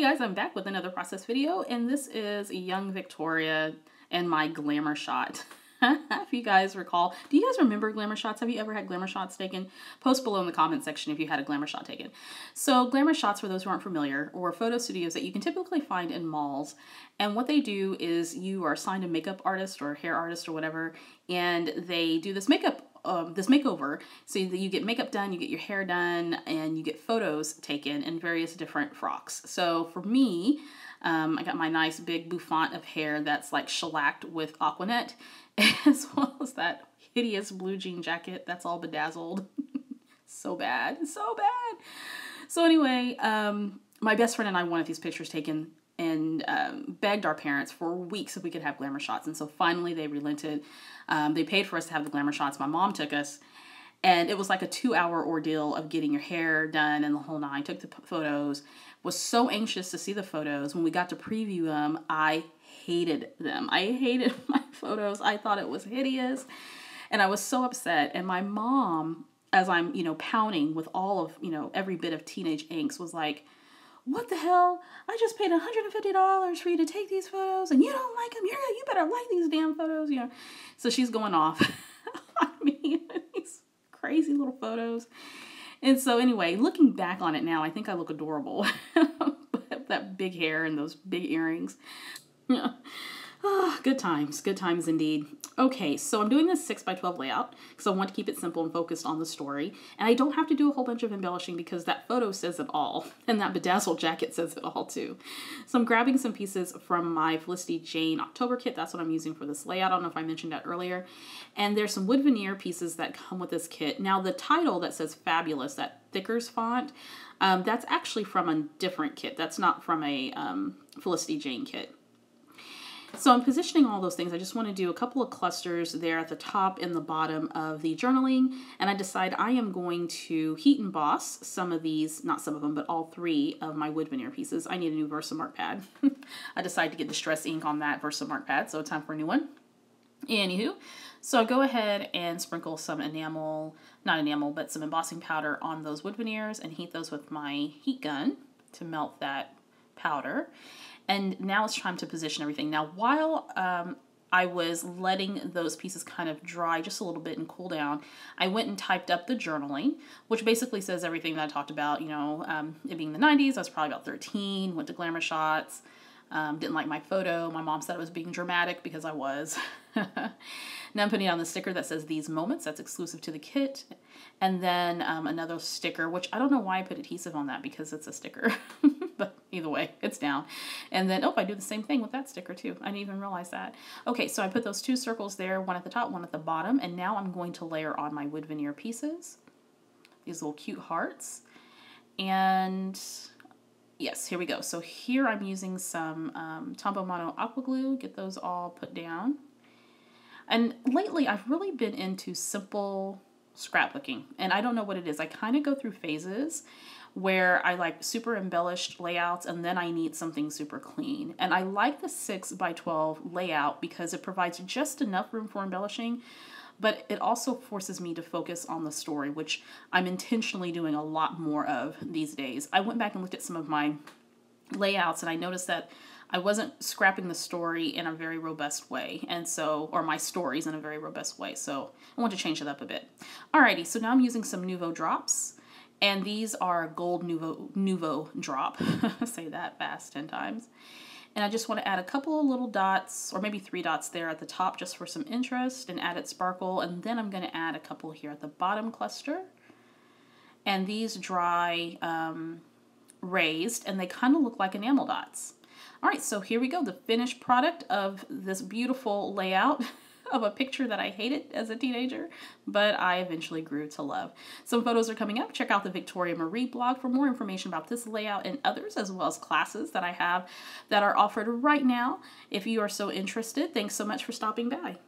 Hey guys, I'm back with another process video, and this is young Victoria and my glamour shot. if you guys recall, do you guys remember glamour shots? Have you ever had glamour shots taken? Post below in the comment section if you had a glamour shot taken. So glamour shots, for those who aren't familiar, or photo studios that you can typically find in malls. And what they do is you are assigned a makeup artist or hair artist or whatever, and they do this makeup um, this makeover so you get makeup done, you get your hair done, and you get photos taken in various different frocks. So for me, um, I got my nice big bouffant of hair that's like shellacked with Aquanet, as well as that hideous blue jean jacket that's all bedazzled. so bad, so bad. So anyway, um, my best friend and I wanted these pictures taken and um, begged our parents for weeks if we could have glamour shots. And so finally they relented. Um, they paid for us to have the glamour shots. My mom took us. And it was like a two hour ordeal of getting your hair done and the whole nine. Took the photos. Was so anxious to see the photos. When we got to preview them, I hated them. I hated my photos. I thought it was hideous. And I was so upset. And my mom, as I'm, you know, pounding with all of, you know, every bit of teenage angst, was like, what the hell? I just paid $150 for you to take these photos and you don't like them. You're, you better like these damn photos. You know? So she's going off on me these crazy little photos. And so anyway, looking back on it now, I think I look adorable. But that big hair and those big earrings. Oh, good times, good times indeed. Okay, so I'm doing this 6 by 12 layout because I want to keep it simple and focused on the story. And I don't have to do a whole bunch of embellishing because that photo says it all. And that bedazzled jacket says it all too. So I'm grabbing some pieces from my Felicity Jane October kit. That's what I'm using for this layout. I don't know if I mentioned that earlier. And there's some wood veneer pieces that come with this kit. Now the title that says Fabulous, that Thickers font, um, that's actually from a different kit. That's not from a um, Felicity Jane kit. So I'm positioning all those things. I just want to do a couple of clusters there at the top and the bottom of the journaling. And I decide I am going to heat emboss some of these, not some of them, but all three of my wood veneer pieces. I need a new Versamark pad. I decide to get Distress ink on that Versamark pad, so it's time for a new one. Anywho, so I go ahead and sprinkle some enamel, not enamel, but some embossing powder on those wood veneers and heat those with my heat gun to melt that powder. And now it's time to position everything. Now, while um, I was letting those pieces kind of dry just a little bit and cool down, I went and typed up the journaling, which basically says everything that I talked about. You know, um, it being the 90s, I was probably about 13, went to glamour shots, um, didn't like my photo. My mom said I was being dramatic because I was. now I'm putting on the sticker that says these moments. That's exclusive to the kit. And then um, another sticker, which I don't know why I put adhesive on that because it's a sticker. but either way, it's down. And then, oh, I do the same thing with that sticker too. I didn't even realize that. Okay, so I put those two circles there, one at the top, one at the bottom. And now I'm going to layer on my wood veneer pieces. These little cute hearts. And yes, here we go. So here I'm using some um, Tombow Mono Aqua Glue. Get those all put down. And lately I've really been into simple scrapbooking. And I don't know what it is. I kind of go through phases where I like super embellished layouts and then I need something super clean. And I like the 6 by 12 layout because it provides just enough room for embellishing, but it also forces me to focus on the story, which I'm intentionally doing a lot more of these days. I went back and looked at some of my layouts and I noticed that I wasn't scrapping the story in a very robust way, and so, or my stories in a very robust way, so I want to change it up a bit. Alrighty, so now I'm using some Nuvo drops, and these are gold Nuvo, Nuvo drop. say that fast 10 times. And I just want to add a couple of little dots, or maybe three dots there at the top just for some interest and added sparkle. And then I'm going to add a couple here at the bottom cluster. And these dry um, raised, and they kind of look like enamel dots. All right, so here we go, the finished product of this beautiful layout. of a picture that I hated as a teenager, but I eventually grew to love. Some photos are coming up. Check out the Victoria Marie blog for more information about this layout and others, as well as classes that I have that are offered right now if you are so interested. Thanks so much for stopping by.